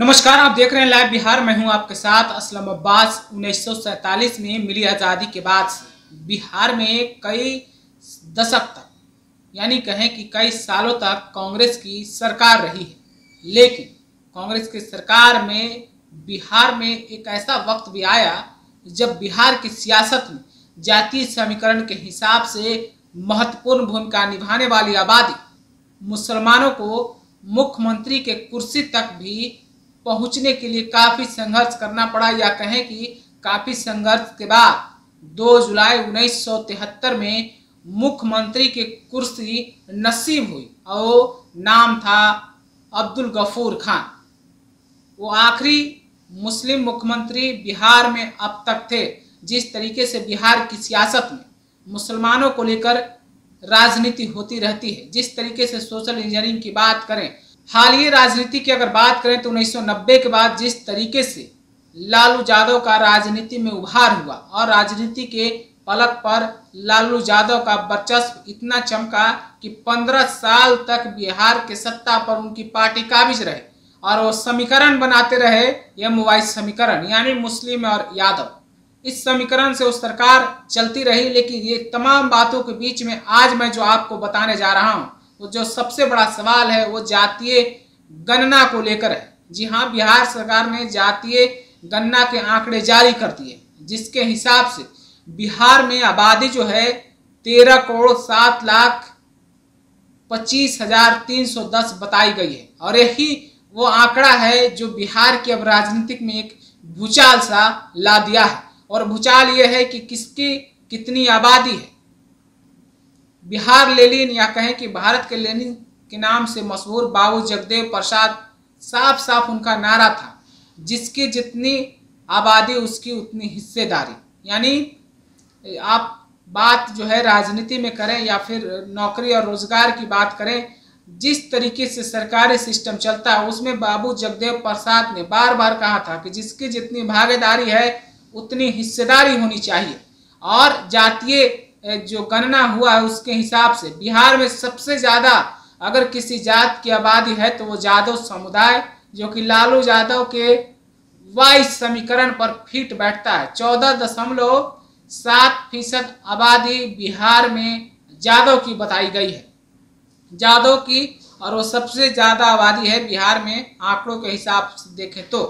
नमस्कार, आप देख रहे हैं लाइव बिहार। मैं हूँ आपके साथ असलम अब्बास। उन्नीस में मिली आज़ादी के बाद बिहार में कई दशक तक, यानी कहें कि कई सालों तक कांग्रेस की सरकार रही है। लेकिन कांग्रेस की सरकार में, बिहार में एक ऐसा वक्त भी आया जब बिहार की सियासत में जातीय समीकरण के हिसाब से महत्वपूर्ण भूमिका निभाने वाली आबादी मुसलमानों को मुख्यमंत्री के कुर्सी तक भी पहुँचने के लिए काफ़ी संघर्ष करना पड़ा या कहें कि काफ़ी संघर्ष के बाद 2 जुलाई 1973 में मुख्यमंत्री की कुर्सी नसीब हुई और नाम था अब्दुल गफूर खान। वो आखिरी मुस्लिम मुख्यमंत्री बिहार में अब तक थे, जिस तरीके से बिहार की सियासत में मुसलमानों को लेकर राजनीति होती रहती है। जिस तरीके से सोशल इंजीनियरिंग की बात करें हालिया राजनीति की अगर बात करें तो 1990 के बाद जिस तरीके से लालू यादव का राजनीति में उभार हुआ और राजनीति के पलक पर लालू यादव का वर्चस्व इतना चमका कि 15 साल तक बिहार के सत्ता पर उनकी पार्टी काबिज रहे और वो समीकरण बनाते रहे एम वाई समीकरण, यानी मुस्लिम और यादव। इस समीकरण से वो सरकार चलती रही, लेकिन ये तमाम बातों के बीच में आज मैं जो आपको बताने जा रहा हूँ वो जो सबसे बड़ा सवाल है, वो जातीय गणना को लेकर है। जी हाँ बिहार सरकार ने जातीय गणना के आंकड़े जारी कर दिए, जिसके हिसाब से बिहार में आबादी जो है, तेरह करोड़ सात लाख पच्चीस हज़ार तीन सौ दस बताई गई है। और यही वो आंकड़ा है जो बिहार के अब राजनीतिक में एक भूचाल सा ला दिया है। और भूचाल ये है कि किसकी कितनी आबादी है बिहार लेनिन या कहें कि भारत के लेनिन के नाम से मशहूर बाबू जगदेव प्रसाद साफ़ साफ़ उनका नारा था, जिसकी जितनी आबादी, उसकी उतनी हिस्सेदारी। यानी, आप बात जो है राजनीति में करें या फिर नौकरी और रोज़गार की बात करें, जिस तरीके से सरकारी सिस्टम चलता है, उसमें बाबू जगदेव प्रसाद ने बार बार कहा था कि जिसकी जितनी भागीदारी है, उतनी हिस्सेदारी होनी चाहिए। और जातीय जो गणना हुआ है उसके हिसाब से बिहार में सबसे ज़्यादा अगर किसी जात की आबादी है तो वो यादव समुदाय, जो कि लालू यादव के वाइस समीकरण पर फिट बैठता है। चौदह दशमलव सात फ़ीसद आबादी बिहार में यादव की बताई गई है। यादव की और वो सबसे ज़्यादा आबादी है बिहार में, आंकड़ों के हिसाब से देखें तो।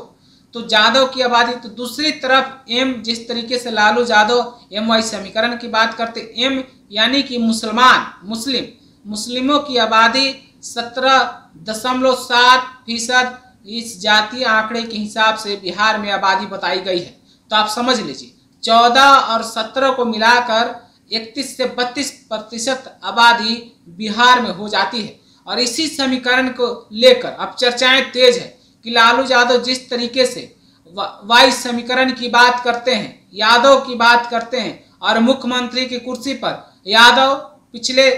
तो यादव की आबादी तो दूसरी तरफ़ एम जिस तरीके से लालू यादव एम वाई समीकरण की बात करते, एम यानी कि मुसलमान, मुस्लिम, मुस्लिमों की आबादी सत्रह दशमलव सात फ़ीसद इस जातीय आंकड़े के हिसाब से बिहार में आबादी बताई गई है। तो आप समझ लीजिए, चौदह और सत्रह को मिलाकर इकतीस से बत्तीस प्रतिशत आबादी बिहार में हो जाती है। और इसी समीकरण को लेकर, अब चर्चाएँ तेज है। कि लालू यादव जिस तरीके से वाइस समीकरण की बात करते हैं, यादव की बात करते हैं, और मुख्यमंत्री की कुर्सी पर यादव पिछले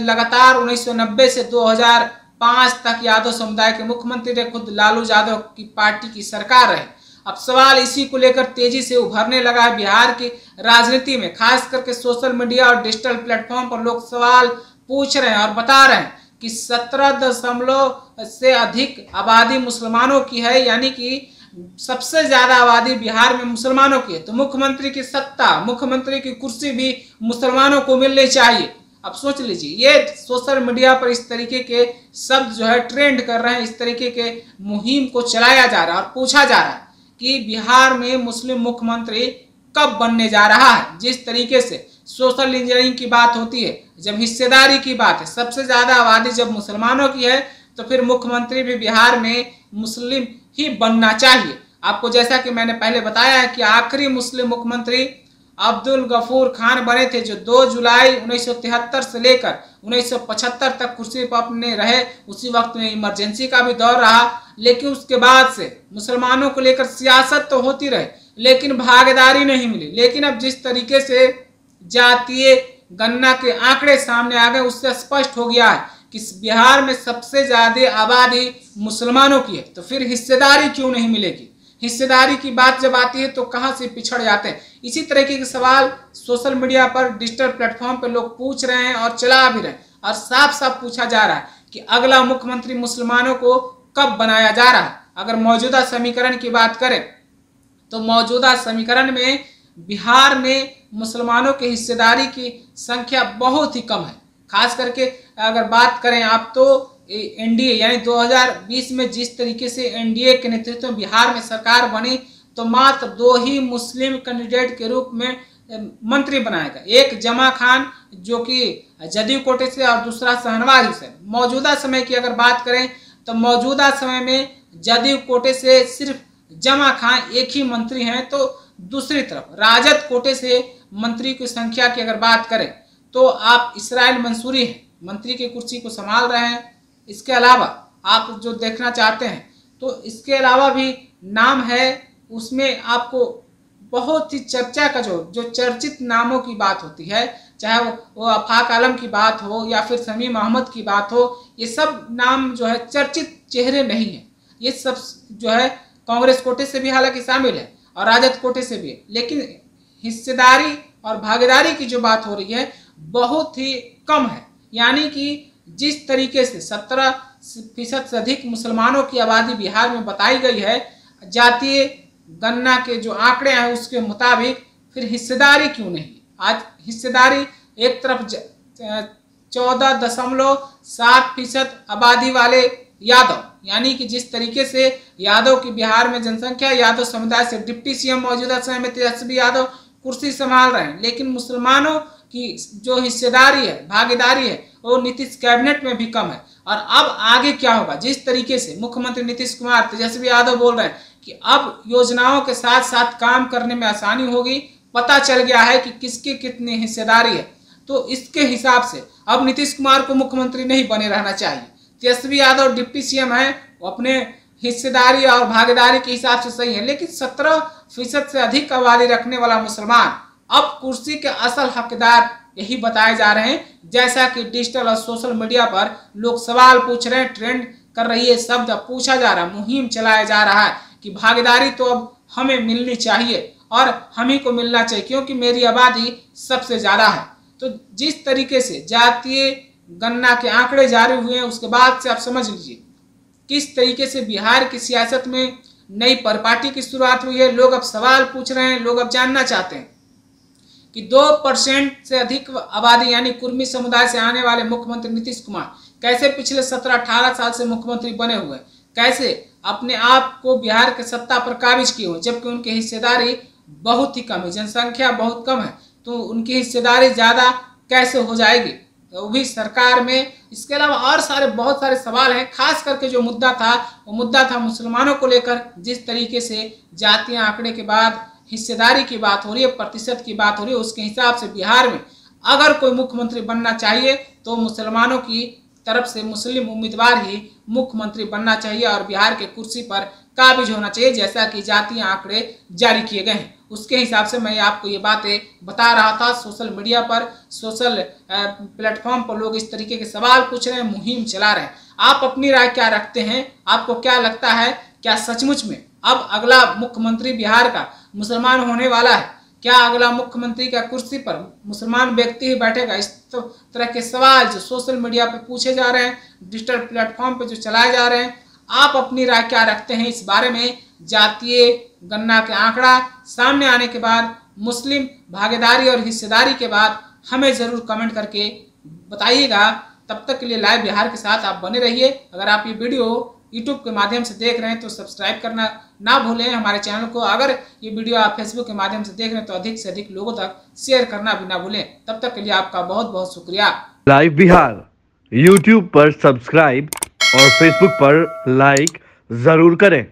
लगातार 1990 से 2005 तक यादव समुदाय के मुख्यमंत्री रहे खुद लालू यादव की पार्टी की सरकार रहे। अब सवाल इसी को लेकर तेज़ी से उभरने लगा है बिहार की राजनीति में खास करके सोशल मीडिया और डिजिटल प्लेटफॉर्म पर लोग सवाल पूछ रहे हैं और बता रहे हैं। कि सत्रह दशमलव से अधिक आबादी मुसलमानों की है, यानी कि सबसे ज़्यादा आबादी बिहार में मुसलमानों की है। तो मुख्यमंत्री की सत्ता, मुख्यमंत्री की कुर्सी भी मुसलमानों को मिलनी चाहिए। अब सोच लीजिए, ये सोशल मीडिया पर इस तरीके के शब्द जो है ट्रेंड कर रहे हैं, इस तरीके के मुहिम को चलाया जा रहा है और पूछा जा रहा है कि बिहार में मुस्लिम मुख्यमंत्री कब बनने जा रहा है। जिस तरीके से सोशल इंजीनियरिंग की बात होती है जब हिस्सेदारी की बात है, सबसे ज़्यादा आबादी जब मुसलमानों की है तो फिर मुख्यमंत्री भी बिहार में मुस्लिम ही बनना चाहिए। आपको जैसा कि मैंने पहले बताया है कि आखिरी मुस्लिम मुख्यमंत्री अब्दुल गफूर खान बने थे, जो 2 जुलाई 1973 से लेकर 1975 तक कुर्सी पर अपने रहे, उसी वक्त में इमरजेंसी का भी दौर रहा। लेकिन उसके बाद से मुसलमानों को लेकर सियासत तो होती रहे, लेकिन भागीदारी नहीं मिली। लेकिन अब जिस तरीके से जातीय गन्ना के आंकड़े सामने आ गए, उससे स्पष्ट हो गया है कि बिहार में सबसे ज़्यादा आबादी मुसलमानों की है। तो फिर हिस्सेदारी क्यों नहीं मिलेगी? हिस्सेदारी की बात जब आती है तो कहाँ से पिछड़ जाते हैं? इसी तरीके के सवाल सोशल मीडिया पर, डिजिटल प्लेटफॉर्म पर लोग पूछ रहे हैं और चला भी रहे हैं। और साफ़ साफ़ पूछा जा रहा है कि अगला मुख्यमंत्री मुसलमानों को कब बनाया जा रहा है? अगर मौजूदा समीकरण की बात करें तो मौजूदा समीकरण में बिहार में मुसलमानों के हिस्सेदारी की संख्या बहुत ही कम है। खास करके अगर बात करें आप तो एनडीए, यानी 2020 में जिस तरीके से एनडीए के नेतृत्व में बिहार में सरकार बनी तो मात्र दो ही मुस्लिम कैंडिडेट के रूप में मंत्री बनाएगा एक जमा खान, जो कि जदयू कोटे से और दूसरा शहनवाज हुसैन। मौजूदा समय की अगर बात करें तो मौजूदा समय में जदयू कोटे से सिर्फ़ जमा खान एक ही मंत्री हैं तो दूसरी तरफ़ राजद कोटे से मंत्री की संख्या की अगर बात करें तो आप इसराइल मंसूरी हैं मंत्री की कुर्सी को संभाल रहे हैं। इसके अलावा आप जो देखना चाहते हैं तो इसके अलावा भी नाम है उसमें आपको बहुत ही चर्चा का जो जो चर्चित नामों की बात होती है चाहे वो, वो अफाक आलम की बात हो या फिर समीम अहमद की बात हो ये सब नाम जो है चर्चित चेहरे नहीं है। ये सब जो है कांग्रेस कोटे से भी हालाँकि शामिल है और राजद कोटे से भी है। लेकिन हिस्सेदारी और भागीदारी की जो बात हो रही है, बहुत ही कम है। यानी कि जिस तरीके से सत्रह फ़ीसद से अधिक मुसलमानों की आबादी बिहार में बताई गई है, जातीय गन्ना के जो आंकड़े हैं उसके मुताबिक फिर हिस्सेदारी क्यों नहीं? आज हिस्सेदारी एक तरफ़ चौदह दशमलव सात फ़ीसद आबादी वाले यादव यानी कि जिस तरीके से यादव की बिहार में जनसंख्या, यादव समुदाय से डिप्टी सीएम मौजूदा समय में तेजस्वी यादव कुर्सी संभाल रहे हैं। लेकिन मुसलमानों की जो हिस्सेदारी है, भागीदारी है, वो नीतीश कैबिनेट में भी कम है। और अब आगे क्या होगा? जिस तरीके से मुख्यमंत्री नीतीश कुमार, तेजस्वी यादव बोल रहे हैं कि अब योजनाओं के साथ साथ काम करने में आसानी होगी, पता चल गया है कि किसकी कितनी हिस्सेदारी है। तो इसके हिसाब से अब नीतीश कुमार को मुख्यमंत्री नहीं बने रहना चाहिए। तेजस्वी यादव डिप्टी सीएम है, वो अपने हिस्सेदारी और भागीदारी के हिसाब से सही है, लेकिन सत्रह फ़ीसद से अधिक आबादी रखने वाला मुसलमान अब कुर्सी के असल हकदार यही बताए जा रहे हैं, जैसा कि डिजिटल और सोशल मीडिया पर लोग सवाल पूछ रहे हैं, ट्रेंड कर रही है, शब्द पूछा जा रहा है, मुहिम चलाया जा रहा है कि भागीदारी तो अब हमें मिलनी चाहिए और हम ही को मिलना चाहिए, क्योंकि मेरी आबादी सबसे ज़्यादा है। तो जिस तरीके से जातीय गन्ना के आंकड़े जारी हुए हैं, उसके बाद से आप समझ लीजिए। किस तरीके से बिहार की सियासत में नई परपाटी की शुरुआत हुई है, लोग अब सवाल पूछ रहे हैं, लोग अब जानना चाहते हैं कि दो परसेंट से अधिक आबादी, यानी कुर्मी समुदाय से आने वाले मुख्यमंत्री नीतीश कुमार कैसे पिछले सत्रह अठारह साल से मुख्यमंत्री बने हुए कैसे अपने आप को बिहार के सत्ता पर काबिज किए हुए जबकि उनकी हिस्सेदारी बहुत ही कम है, जनसंख्या बहुत कम है तो उनकी हिस्सेदारी ज़्यादा कैसे हो जाएगी? वो भी सरकार में। इसके अलावा और सारे, बहुत सारे सवाल हैं, खास करके जो मुद्दा था, वो मुद्दा था मुसलमानों को लेकर जिस तरीके से जातीय आंकड़े के बाद, हिस्सेदारी की बात हो रही है, प्रतिशत की बात हो रही है, उसके हिसाब से बिहार में अगर कोई मुख्यमंत्री बनना चाहिए तो मुसलमानों की तरफ़ से मुस्लिम उम्मीदवार ही मुख्यमंत्री बनना चाहिए और बिहार के कुर्सी पर काबिज होना चाहिए, जैसा कि जातीय आंकड़े जारी किए गए हैं। उसके हिसाब से मैं आपको ये बातें बता रहा था। सोशल मीडिया पर, सोशल प्लेटफॉर्म पर लोग इस तरीके के सवाल पूछ रहे हैं, मुहिम चला रहे हैं। आप अपनी राय क्या रखते हैं? आपको क्या लगता है? क्या सचमुच में? अब अगला मुख्यमंत्री बिहार का मुसलमान होने वाला है। क्या अगला मुख्यमंत्री का कुर्सी पर मुसलमान व्यक्ति ही बैठेगा? इस तो तरह के सवाल जो सोशल मीडिया पर पूछे जा रहे हैं, डिजिटल प्लेटफॉर्म पर जो चलाए जा रहे हैं, आप अपनी राय क्या रखते हैं इस बारे में? जातीय गन्ना के आंकड़ा सामने आने के बाद, मुस्लिम भागीदारी और हिस्सेदारी के बाद हमें ज़रूर कमेंट करके बताइएगा। तब तक के लिए लाइव बिहार के साथ आप बने रहिए। अगर आप ये वीडियो यूट्यूब के माध्यम से देख रहे हैं तो सब्सक्राइब करना ना भूलें। हमारे चैनल को अगर ये वीडियो आप फेसबुक के माध्यम से देख रहे हैं तो अधिक से अधिक लोगों तक शेयर करना भी ना भूलें। तब तक के लिए आपका बहुत बहुत शुक्रिया। लाइव बिहार यूट्यूब पर सब्सक्राइब और फेसबुक पर लाइक ज़रूर करें।